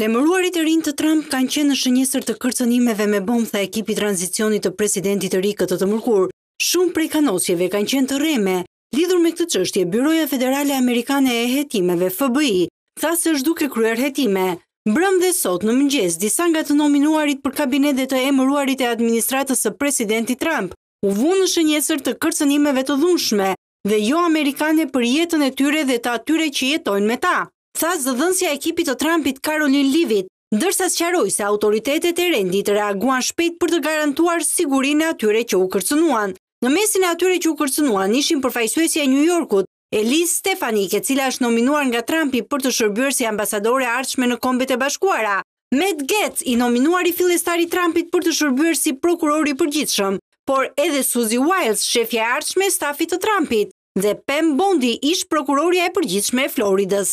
Të emëruarit e rinj të Trump kanë qenë në shënjestër të kërcënimeve me bombë, tha ekipi i tranzicionit të presidentit të ri këtë të mërkurë. Shumë prej kanosjeve kanë qenë të rreme. Lidhur me këtë çështje, Byroja Federale Amerikane e Hetimeve, FBI, tha se është duke kryer hetime. Mbrëmë dhe sot në mëngjes, disa nga të nominuarit për kabinet dhe të emëruarit e administratës së presidentit Trump u vunë në shënjestër të kërcënimeve të dhunshme, dhe joamerikane për jetën e tyre dhe të atyre që jetojnë me ta, tha zëdhënësja e ekipit të Trumpit Karoline Leavitt, ndërsa sqaroi se autoritetet e rendit reaguan shpejt për të garantuar sigurinë e atyre që u kërcënuan. Në mesin e atyre që u kërcënuan ishin përfaqësuesja e New Yorkut, Elise Stefanik, e cila është nominuar nga Trumpi për të shërbyer si ambasadore e ardhshme në Kombet e Bashkuara, Matt Gaetz, i nominuari fillestar i Trumpit për të shërbyer si prokuror i përgjithshëm, por edhe Susie Wiles, shefja e ardhshme e stafit të Trumpit, dhe Pam Bondi, ish-prokurorja e përgjithshme e Floridës.